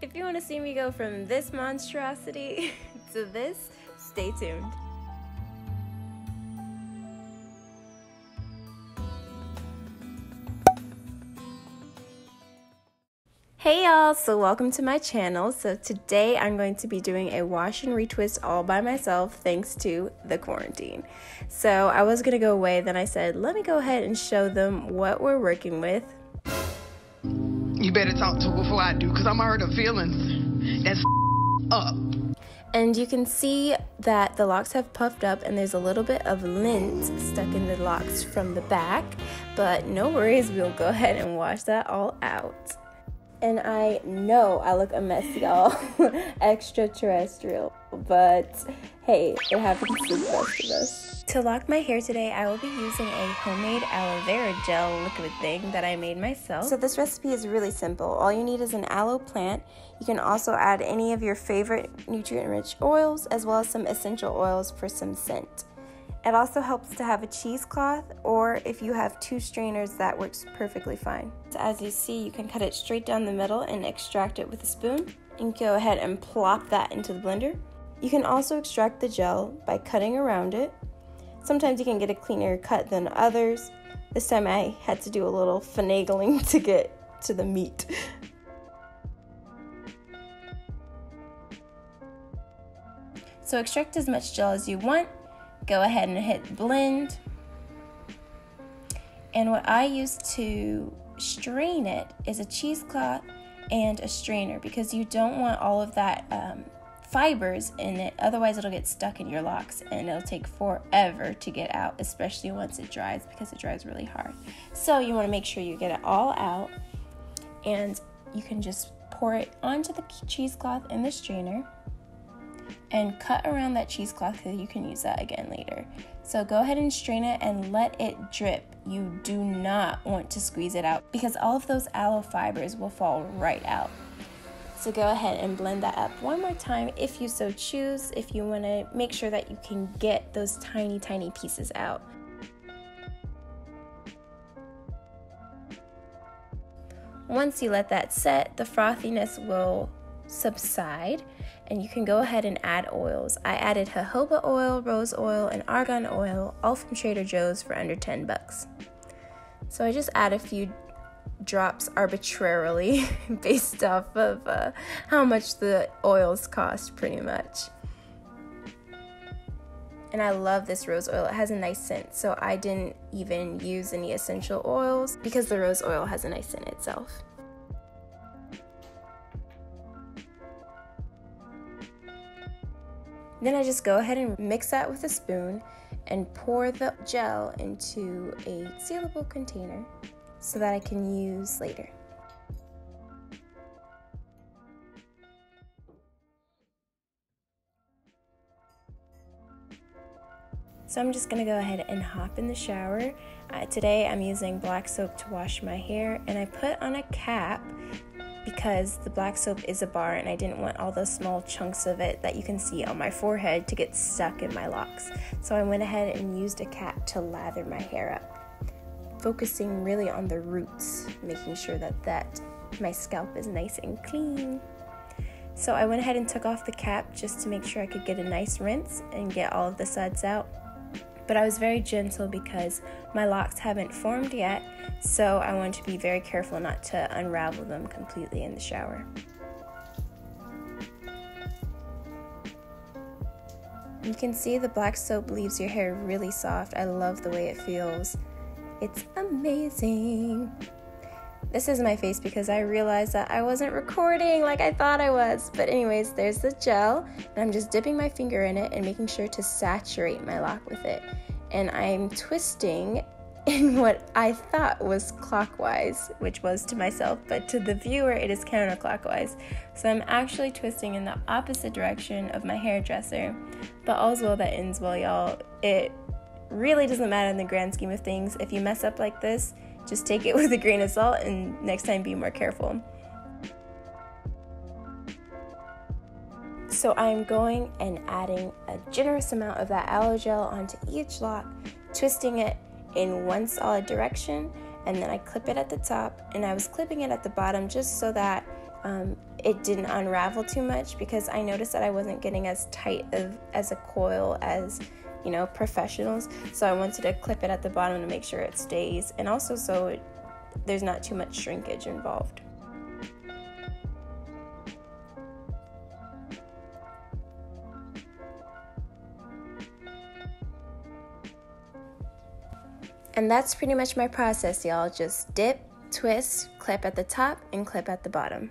If you want to see me go from this monstrosity to this, stay tuned. Hey y'all, so welcome to my channel. So today I'm going to be doing a wash and retwist all by myself thanks to the quarantine. So I was gonna go away, then I said, let me go ahead and show them what we're working with. You better talk to her before I do, because I'm hurt feelings. That's up. And you can see that the locks have puffed up and there's a little bit of lint stuck in the locks from the back. But no worries, we'll go ahead and wash that all out and I know I look a mess, y'all. Extraterrestrial. But hey, it happens to the best of us. To lock my hair today, I will be using a homemade aloe vera gel liquid thing that I made myself. So this recipe is really simple. All you need is an aloe plant. You can also add any of your favorite nutrient-rich oils as well as some essential oils for some scent. It also helps to have a cheesecloth or if you have two strainers that works perfectly fine. So as you see you can cut it straight down the middle and extract it with a spoon and go ahead and plop that into the blender. You can also extract the gel by cutting around it. Sometimes you can get a cleaner cut than others. This time I had to do a little finagling to get to the meat. So extract as much gel as you want go ahead and hit blend. And what I use to strain it is a cheesecloth and a strainer because you don't want all of that um, fibers in it otherwise it'll get stuck in your locks and it'll take forever to get out especially once it dries because it dries really hard so you want to make sure you get it all out and you can just pour it onto the cheesecloth in the strainer and cut around that cheesecloth so you can use that again later. So go ahead and strain it and let it drip. You do not want to squeeze it out because all of those aloe fibers will fall right out. So go ahead and blend that up one more time if you so choose, if you want to make sure that you can get those tiny, tiny pieces out. Once you let that set, the frothiness will subside and you can go ahead and add oils. I added jojoba oil, rose oil, and argan oil, all from Trader Joe's for under 10 bucks. So I just add a few drops arbitrarily based off of uh, how much the oils cost, pretty much. And I love this rose oil. It has a nice scent, so I didn't even use any essential oils because the rose oil has a nice scent itself. Then I just go ahead and mix that with a spoon and pour the gel into a sealable container so that I can use later. So I'm just gonna go ahead and hop in the shower. Uh, today I'm using black soap to wash my hair and I put on a cap because the black soap is a bar and I didn't want all those small chunks of it that you can see on my forehead to get stuck in my locks. So I went ahead and used a cap to lather my hair up, focusing really on the roots, making sure that that my scalp is nice and clean. So I went ahead and took off the cap just to make sure I could get a nice rinse and get all of the suds out but I was very gentle because my locks haven't formed yet, so I want to be very careful not to unravel them completely in the shower. You can see the black soap leaves your hair really soft. I love the way it feels. It's amazing. This is my face because I realized that I wasn't recording like I thought I was. But, anyways, there's the gel, and I'm just dipping my finger in it and making sure to saturate my lock with it. And I'm twisting in what I thought was clockwise, which was to myself, but to the viewer, it is counterclockwise. So I'm actually twisting in the opposite direction of my hairdresser. But all's well that ends well, y'all. It really doesn't matter in the grand scheme of things. If you mess up like this, just take it with a grain of salt and next time be more careful. So I'm going and adding a generous amount of that aloe gel onto each lock, twisting it in one solid direction, and then I clip it at the top. And I was clipping it at the bottom just so that um, it didn't unravel too much because I noticed that I wasn't getting as tight of as a coil as you know professionals. So I wanted to clip it at the bottom to make sure it stays, and also so it, there's not too much shrinkage involved. And that's pretty much my process, y'all. Just dip, twist, clip at the top, and clip at the bottom.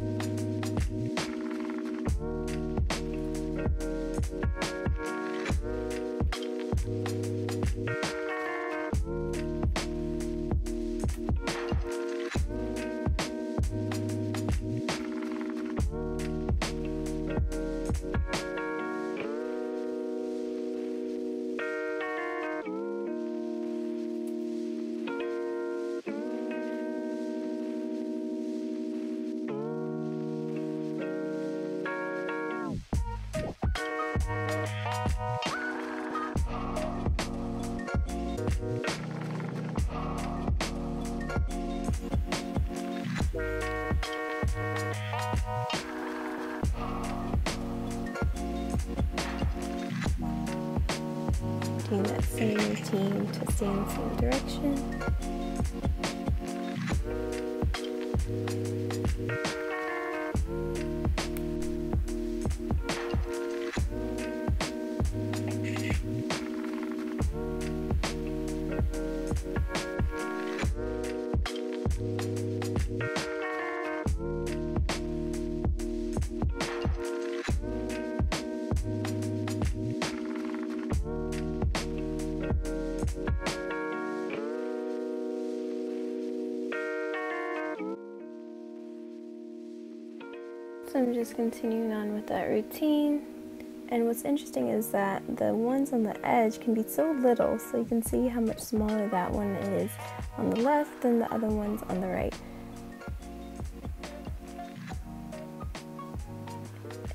Thank you. Doing that same routine to stay in the same direction. So I'm just continuing on with that routine. And what's interesting is that the ones on the edge can be so little, so you can see how much smaller that one is on the left than the other ones on the right.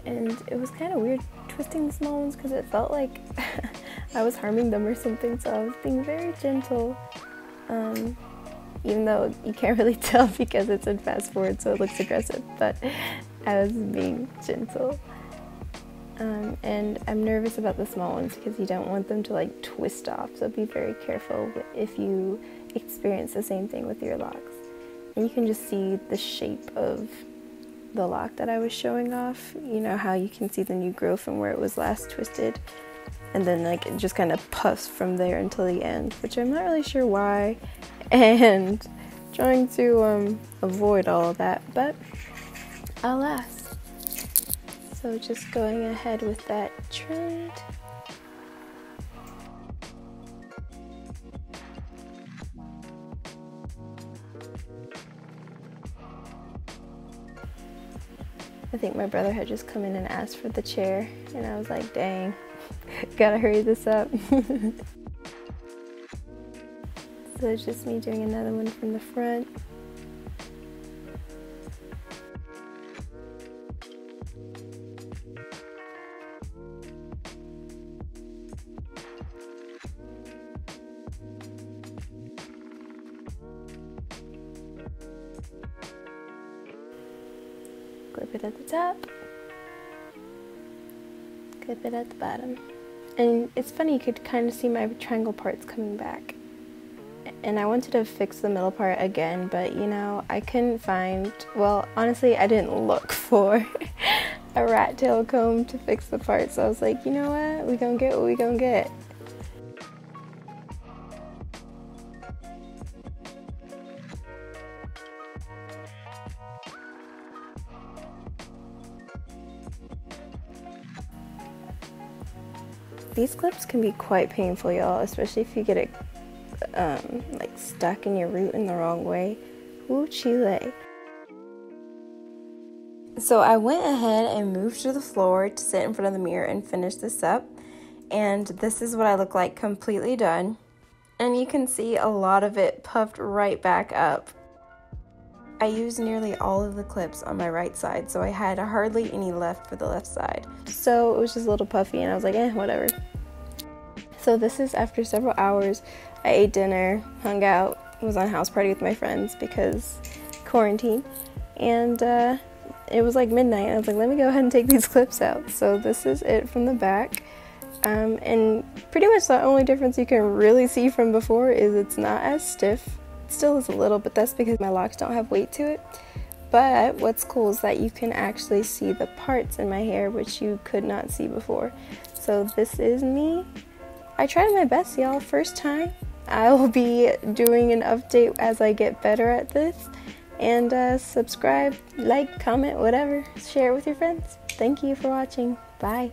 And it was kind of weird twisting the small ones because it felt like I was harming them or something, so I was being very gentle. Um, even though you can't really tell because it's in fast forward, so it looks aggressive, but I was being gentle. Um, and I'm nervous about the small ones because you don't want them to like twist off. So be very careful if you experience the same thing with your locks. And you can just see the shape of the lock that I was showing off. You know how you can see the new growth from where it was last twisted. And then like it just kind of puffs from there until the end, which I'm not really sure why. And trying to um, avoid all of that, but alas. So just going ahead with that trend. I think my brother had just come in and asked for the chair, and I was like, dang, gotta hurry this up. so it's just me doing another one from the front. Clip it at the top, clip it at the bottom. And it's funny, you could kind of see my triangle parts coming back. And I wanted to fix the middle part again, but you know, I couldn't find, well, honestly, I didn't look for a rat tail comb to fix the part. So I was like, you know what, we gonna get what we gonna get. These clips can be quite painful, y'all, especially if you get it um, like stuck in your root in the wrong way. Ooh, Chile. So I went ahead and moved to the floor to sit in front of the mirror and finish this up. And this is what I look like completely done. And you can see a lot of it puffed right back up. I used nearly all of the clips on my right side, so I had hardly any left for the left side. So it was just a little puffy, and I was like, eh, whatever. So this is after several hours. I ate dinner, hung out, was on house party with my friends because quarantine, and uh, it was like midnight. I was like, let me go ahead and take these clips out. So this is it from the back. Um, and pretty much the only difference you can really see from before is it's not as stiff. Still is a little, but that's because my locks don't have weight to it. But what's cool is that you can actually see the parts in my hair, which you could not see before. So this is me. I tried my best, y'all. First time. I will be doing an update as I get better at this. And uh, subscribe, like, comment, whatever. Share it with your friends. Thank you for watching. Bye.